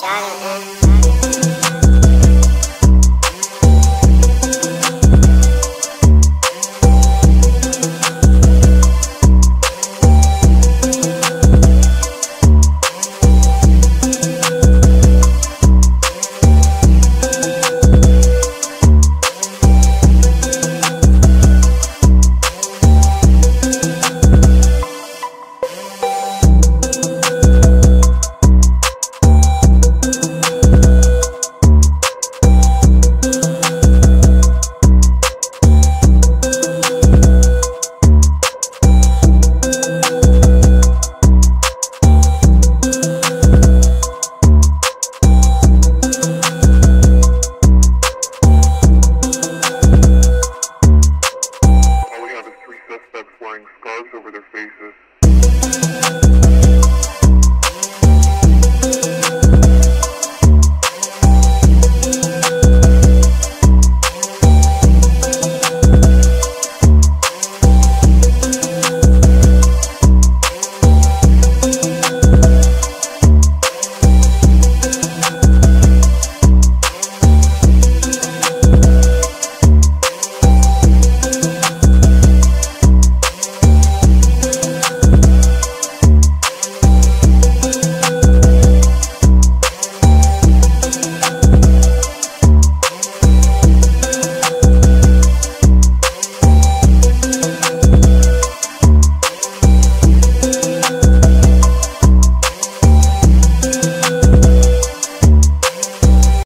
Jonathan.